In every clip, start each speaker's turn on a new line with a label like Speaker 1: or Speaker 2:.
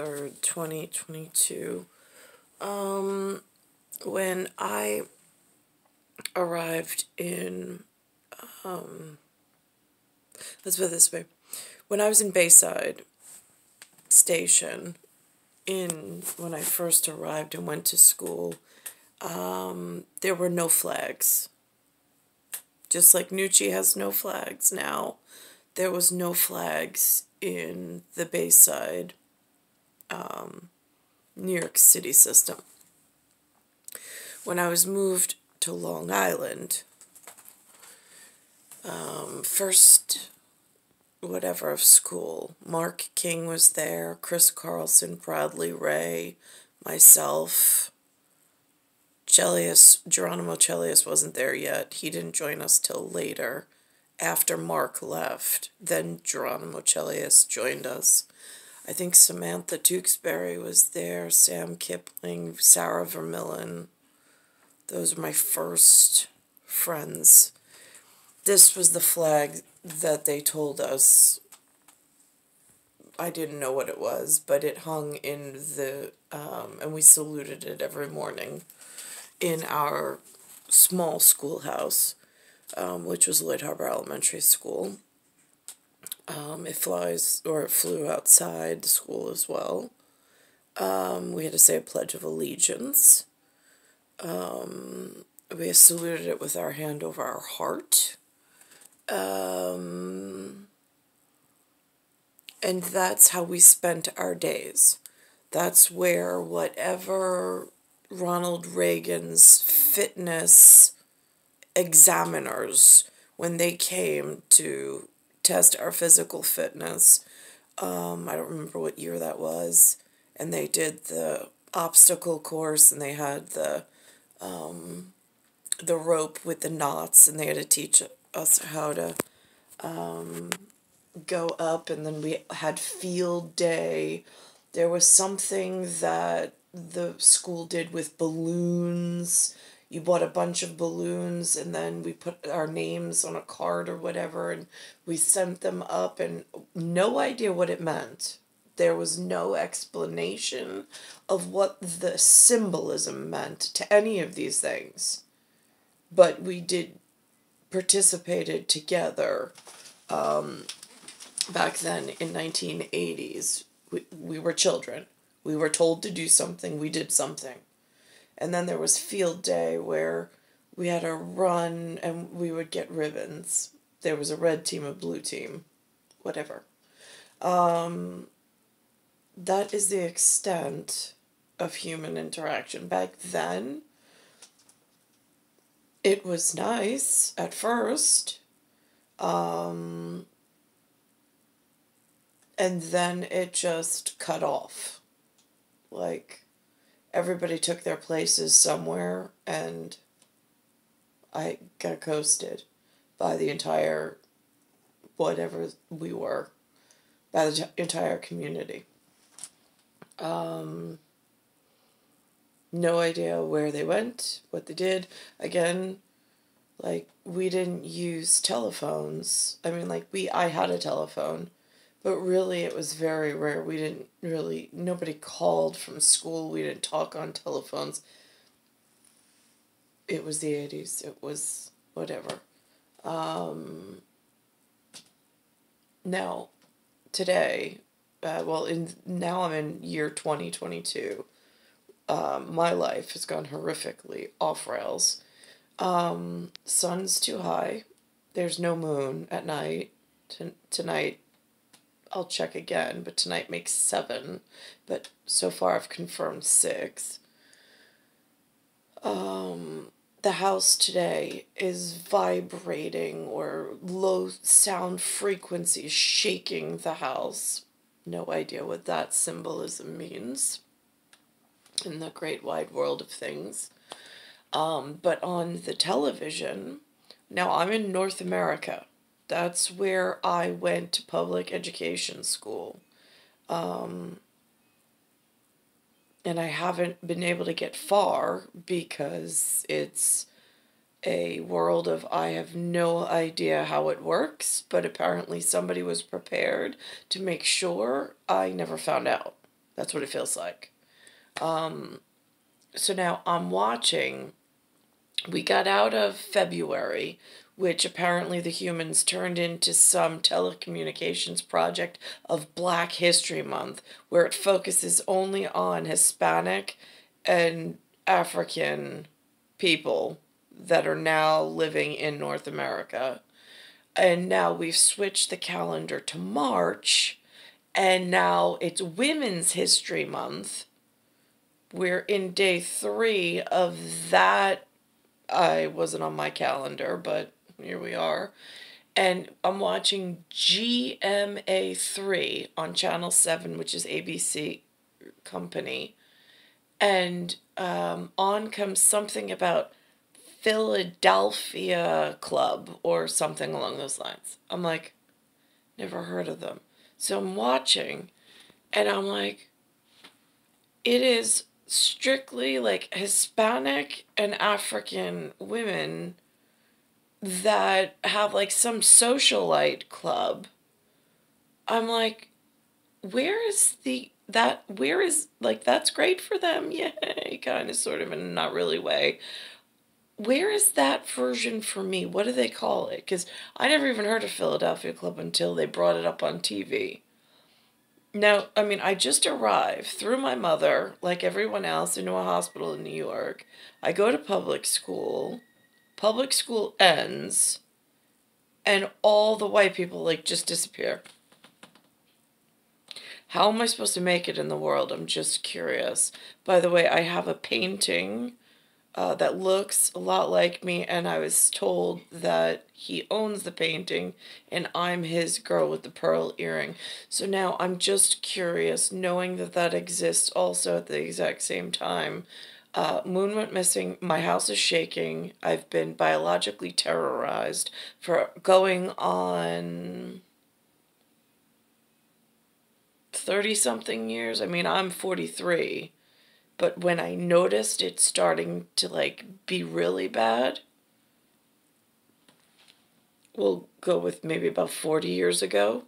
Speaker 1: 3rd, 2022. Um, when I arrived in, um, let's put it this way. When I was in Bayside Station, in when I first arrived and went to school, um, there were no flags. Just like Newchie has no flags now, there was no flags in the Bayside, um, New York City system. When I was moved to Long Island, um, first whatever of school, Mark King was there, Chris Carlson, Bradley Ray, myself. Chelius, Geronimo Chelius wasn't there yet. He didn't join us till later after Mark left. Then Geronimo Chelius joined us. I think Samantha Tewksbury was there, Sam Kipling, Sarah Vermillion. Those were my first friends. This was the flag that they told us. I didn't know what it was, but it hung in the, um, and we saluted it every morning in our small schoolhouse um, which was Lloyd Harbor Elementary School. Um, it flies, or it flew outside the school as well. Um, we had to say a Pledge of Allegiance. Um, we saluted it with our hand over our heart. Um, and that's how we spent our days. That's where whatever Ronald Reagan's fitness examiners when they came to test our physical fitness. Um, I don't remember what year that was. And they did the obstacle course and they had the um, the rope with the knots and they had to teach us how to um, go up and then we had field day. There was something that the school did with balloons you bought a bunch of balloons and then we put our names on a card or whatever and we sent them up and no idea what it meant. There was no explanation of what the symbolism meant to any of these things. But we did participated together um, back then in 1980s we, we were children. We were told to do something. We did something and then there was field day where we had a run and we would get ribbons. There was a red team, a blue team, whatever. Um, that is the extent of human interaction. Back then, it was nice at first. Um, and then it just cut off. Like, everybody took their places somewhere and I got coasted by the entire whatever we were by the entire community. Um, no idea where they went, what they did. Again, like we didn't use telephones. I mean, like we I had a telephone, but really, it was very rare. We didn't really, nobody called from school. We didn't talk on telephones. It was the 80s. It was whatever. Um, now, today, uh, well, in now I'm in year 2022. Um, my life has gone horrifically off rails. Um, sun's too high. There's no moon at night. T- tonight I'll check again, but tonight makes seven. But so far I've confirmed six. Um, the house today is vibrating or low sound frequencies shaking the house. No idea what that symbolism means in the great wide world of things. Um, but on the television, now I'm in North America. That's where I went to public education school. Um, and I haven't been able to get far because it's a world of I have no idea how it works, but apparently somebody was prepared to make sure I never found out. That's what it feels like. Um, so now I'm watching. We got out of February, which apparently the humans turned into some telecommunications project of Black History Month, where it focuses only on Hispanic and African people that are now living in North America. And now we've switched the calendar to March, and now it's Women's History Month. We're in day three of that. I wasn't on my calendar, but here we are. And I'm watching GMA3 on Channel 7, which is ABC company. And um, on comes something about Philadelphia Club or something along those lines. I'm like, never heard of them. So I'm watching and I'm like, it is strictly like Hispanic and African women that have like some socialite club. I'm like, where is the that where is like that's great for them yay kind of sort of in a not really way where is that version for me? What do they call it? Because I never even heard of Philadelphia Club until they brought it up on TV. Now, I mean, I just arrived through my mother, like everyone else, into a hospital in New York. I go to public school. Public school ends, and all the white people, like, just disappear. How am I supposed to make it in the world? I'm just curious. By the way, I have a painting uh, that looks a lot like me, and I was told that he owns the painting and I'm his girl with the pearl earring. So now I'm just curious, knowing that that exists also at the exact same time. Uh, Moon went missing. My house is shaking. I've been biologically terrorized for going on 30 something years. I mean, I'm 43 but when I noticed it starting to like be really bad, we'll go with maybe about 40 years ago.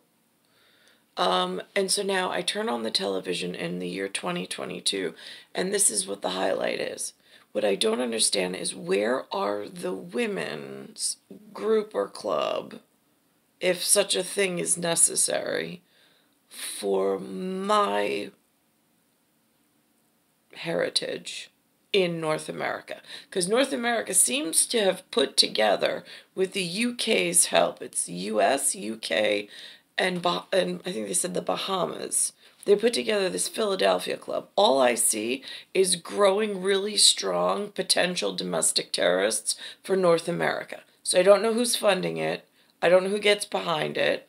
Speaker 1: Um, and so now I turn on the television in the year 2022, and this is what the highlight is. What I don't understand is where are the women's group or club, if such a thing is necessary, for my heritage in North America because North America seems to have put together with the UK's help it's US UK and bah- and I think they said the Bahamas they put together this Philadelphia club all I see is growing really strong potential domestic terrorists for North America so I don't know who's funding it I don't know who gets behind it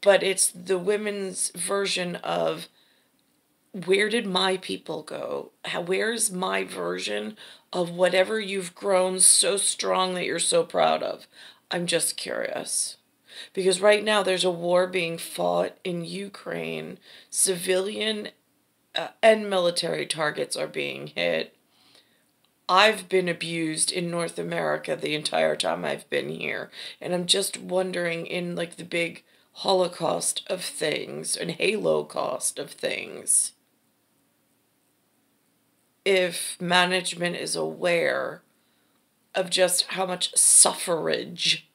Speaker 1: but it's the women's version of where did my people go? How, where's my version of whatever you've grown so strong that you're so proud of? I'm just curious. Because right now there's a war being fought in Ukraine. Civilian uh, and military targets are being hit. I've been abused in North America the entire time I've been here. And I'm just wondering, in like the big holocaust of things and halo cost of things, if management is aware of just how much suffrage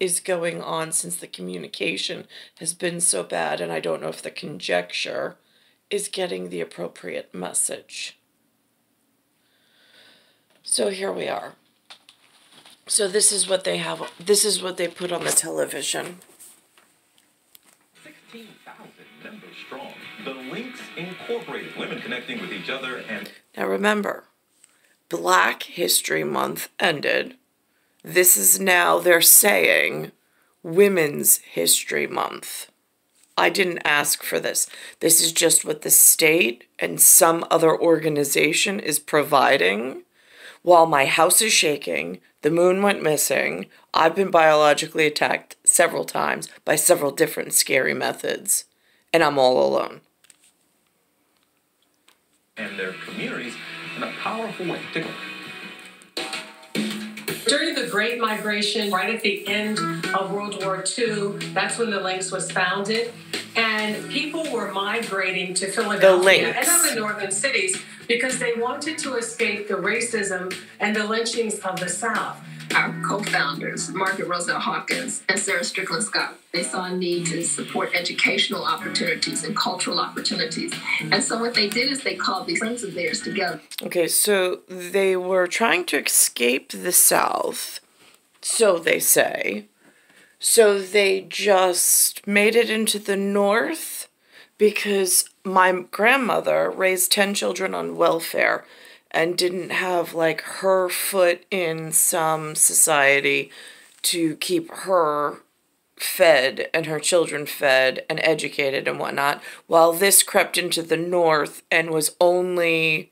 Speaker 1: is going on since the communication has been so bad, and I don't know if the conjecture is getting the appropriate message. So here we are. So this is what they have, this is what they put on the television. 16,000 members strong. The Links Incorporated, women connecting with each other and now remember, Black History Month ended. This is now, they're saying, Women's History Month. I didn't ask for this. This is just what the state and some other organization is providing. While my house is shaking, the moon went missing, I've been biologically attacked several times by several different scary methods, and I'm all alone
Speaker 2: and their communities in a powerful way. Take a.
Speaker 3: During the Great Migration, right at the end of World War II, that's when the Links was founded. and people were migrating to Philadelphia
Speaker 1: Lynx.
Speaker 3: and other northern cities because they wanted to escape the racism and the lynchings of the South.
Speaker 4: Our co-founders, Margaret Roselle Hawkins and Sarah Strickland Scott, they saw a need to support educational opportunities and cultural opportunities. And so what they did is they called these friends of theirs together.
Speaker 1: Okay, so they were trying to escape the South, so they say. So they just made it into the North because my grandmother raised 10 children on welfare and didn't have like her foot in some society to keep her fed and her children fed and educated and whatnot, while this crept into the North and was only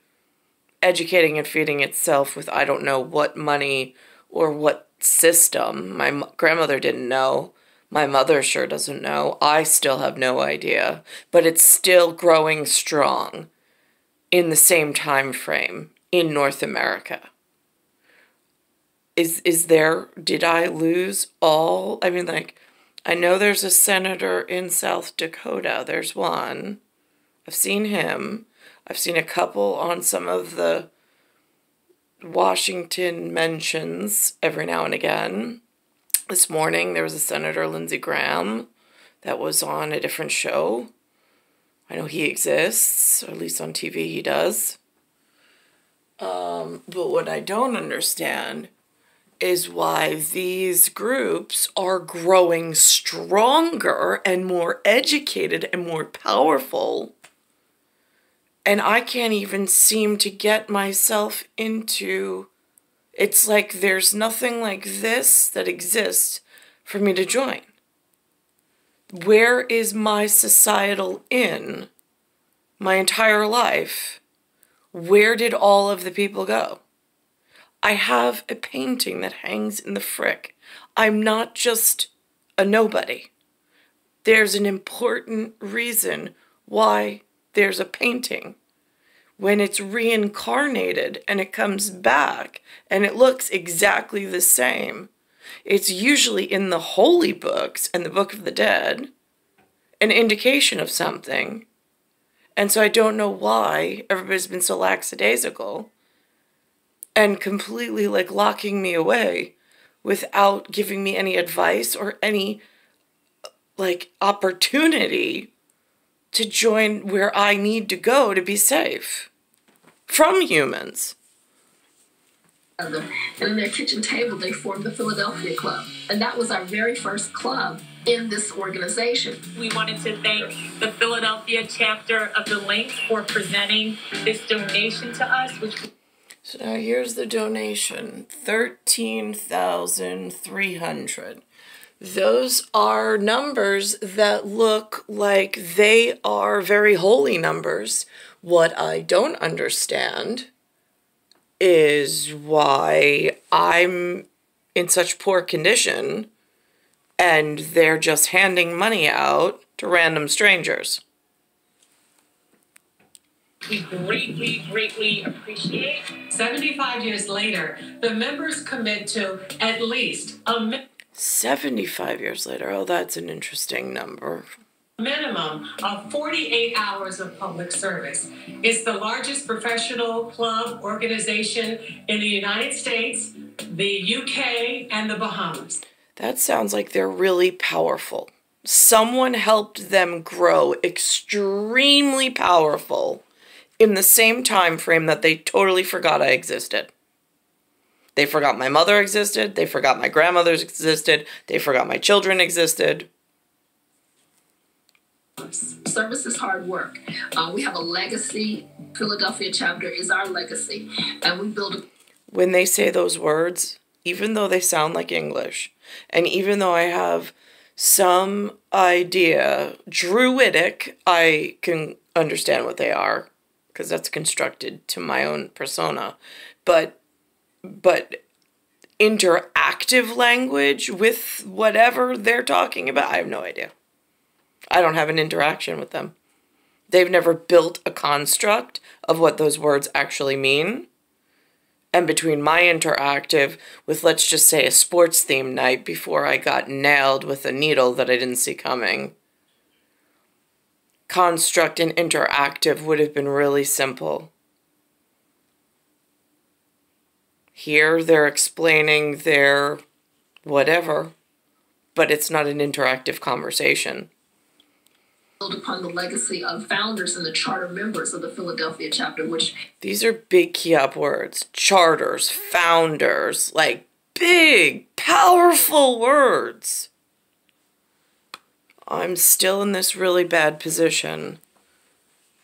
Speaker 1: educating and feeding itself with I don't know what money or what system. My grandmother didn't know. My mother sure doesn't know. I still have no idea. But it's still growing strong in the same time frame in North America. Is is there did I lose all? I mean like I know there's a senator in South Dakota. There's one. I've seen him. I've seen a couple on some of the Washington mentions every now and again. This morning there was a Senator Lindsey Graham that was on a different show. I know he exists, at least on TV he does. Um, but what I don't understand is why these groups are growing stronger and more educated and more powerful. And I can't even seem to get myself into it's like there's nothing like this that exists for me to join. Where is my societal in my entire life? Where did all of the people go? I have a painting that hangs in the frick. I'm not just a nobody. There's an important reason why there's a painting. When it's reincarnated and it comes back and it looks exactly the same, it's usually in the holy books and the Book of the Dead, an indication of something. And so I don't know why everybody's been so lackadaisical and completely like locking me away without giving me any advice or any like opportunity to join where I need to go to be safe from humans.
Speaker 4: And in their kitchen table, they formed the Philadelphia Club. And that was our very first club in this organization.
Speaker 5: We wanted to thank the Philadelphia chapter of the Link for presenting this donation to us, which
Speaker 1: So now here's the donation 13,300. Those are numbers that look like they are very holy numbers. What I don't understand is why I'm in such poor condition and they're just handing money out to random strangers.
Speaker 5: we greatly, greatly appreciate.
Speaker 3: 75 years later, the members commit to at least a
Speaker 1: 75 years later. Oh, that's an interesting number.
Speaker 3: Minimum of 48 hours of public service. It's the largest professional club organization in the United States, the UK, and the Bahamas.
Speaker 1: That sounds like they're really powerful. Someone helped them grow extremely powerful in the same time frame that they totally forgot I existed. They forgot my mother existed, they forgot my grandmother's existed, they forgot my children existed.
Speaker 4: Service is hard work. Uh, we have a legacy. Philadelphia chapter is our legacy. And we build a
Speaker 1: When they say those words, even though they sound like English, and even though I have some idea, Druidic, I can understand what they are because that's constructed to my own persona. But but interactive language with whatever they're talking about, I have no idea. I don't have an interaction with them. They've never built a construct of what those words actually mean. And between my interactive with, let's just say, a sports theme night before I got nailed with a needle that I didn't see coming, construct and interactive would have been really simple. Here they're explaining their whatever, but it's not an interactive conversation.
Speaker 4: Build upon the legacy of founders and the charter members of the Philadelphia chapter, which
Speaker 1: These are big key up words. Charters, founders, like big, powerful words. I'm still in this really bad position.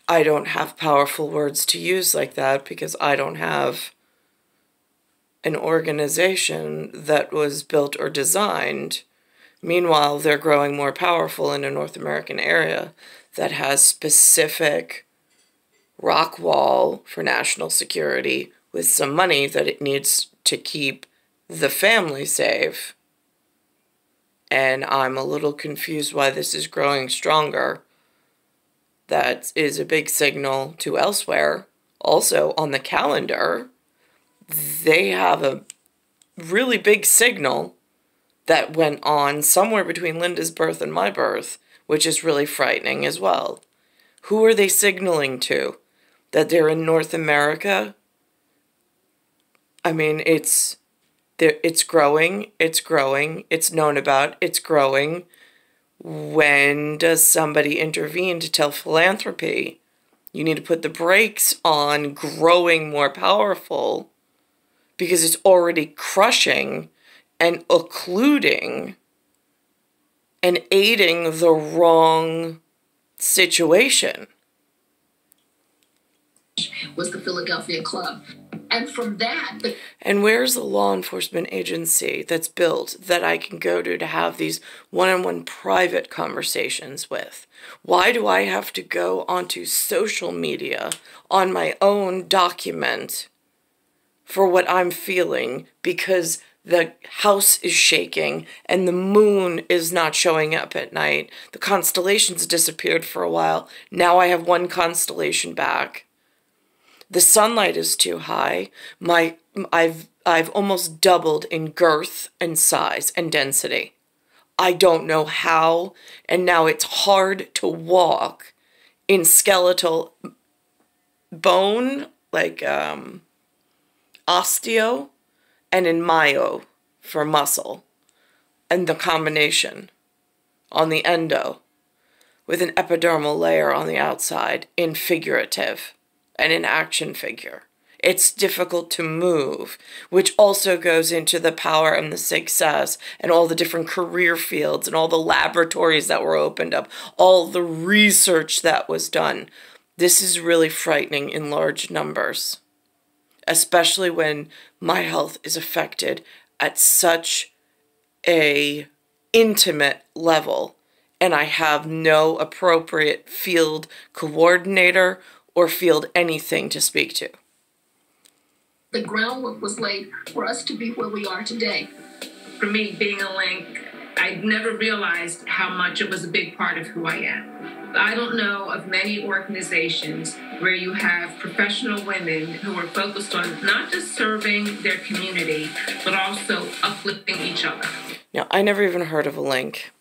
Speaker 1: I don't have powerful words to use like that because I don't have an organization that was built or designed. Meanwhile, they're growing more powerful in a North American area that has specific rock wall for national security with some money that it needs to keep the family safe. And I'm a little confused why this is growing stronger. That is a big signal to elsewhere. Also, on the calendar, they have a really big signal that went on somewhere between Linda's birth and my birth, which is really frightening as well. Who are they signaling to? That they're in North America? I mean, it's it's growing, it's growing, it's known about, it's growing. When does somebody intervene to tell philanthropy? You need to put the brakes on growing more powerful because it's already crushing and occluding and aiding the wrong situation.
Speaker 4: Was the Philadelphia Club. And from that,
Speaker 1: And where's the law enforcement agency that's built that I can go to to have these one on one private conversations with? Why do I have to go onto social media on my own document for what I'm feeling because the house is shaking and the moon is not showing up at night. The constellations disappeared for a while. Now I have one constellation back. The sunlight is too high. My I've I've almost doubled in girth and size and density. I don't know how and now it's hard to walk in skeletal bone like um osteo and in myo for muscle and the combination on the endo with an epidermal layer on the outside in figurative and in action figure. It's difficult to move, which also goes into the power and the success and all the different career fields and all the laboratories that were opened up, all the research that was done. This is really frightening in large numbers especially when my health is affected at such a intimate level and I have no appropriate field coordinator or field anything to speak to.
Speaker 4: the groundwork was laid for us to be where we are today.
Speaker 6: for me, being a link, I never realized how much it was a big part of who I am. I don't know of many organizations where you have professional women who are focused on not just serving their community, but also uplifting each other.
Speaker 1: Now, I never even heard of a link.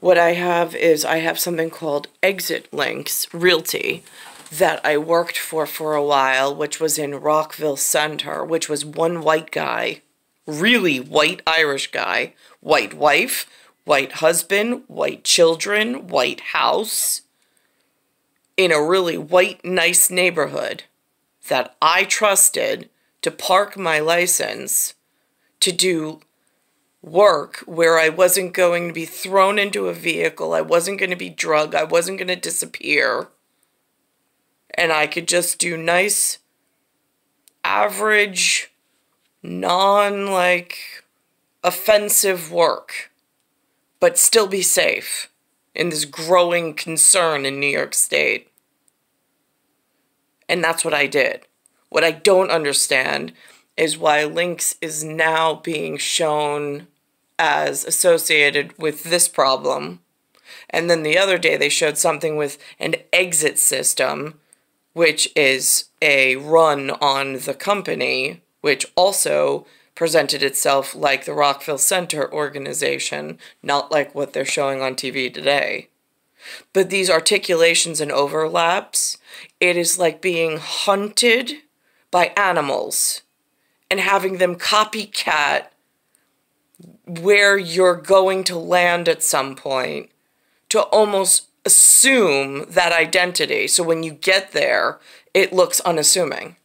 Speaker 1: What I have is I have something called Exit Links Realty that I worked for for a while, which was in Rockville Center, which was one white guy, really white Irish guy, white wife, white husband, white children, white house, in a really white, nice neighborhood that I trusted to park my license to do work where I wasn't going to be thrown into a vehicle, I wasn't going to be drugged, I wasn't going to disappear, and I could just do nice, average, non like offensive work, but still be safe in this growing concern in New York State. And that's what I did. What I don't understand is why Links is now being shown as associated with this problem. And then the other day they showed something with an exit system, which is a run on the company, which also presented itself like the Rockville Center organization, not like what they're showing on TV today. But these articulations and overlaps, it is like being hunted by animals and having them copycat where you're going to land at some point to almost assume that identity. So when you get there, it looks unassuming.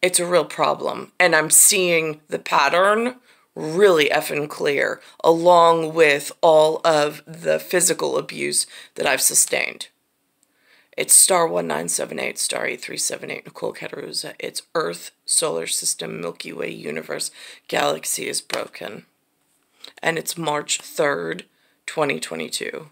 Speaker 1: It's a real problem. And I'm seeing the pattern really effing clear, along with all of the physical abuse that I've sustained. It's star 1978, star 8378, Nicole Cattaruzza. It's Earth, solar system, Milky Way universe, galaxy is broken. And it's March 3rd, 2022.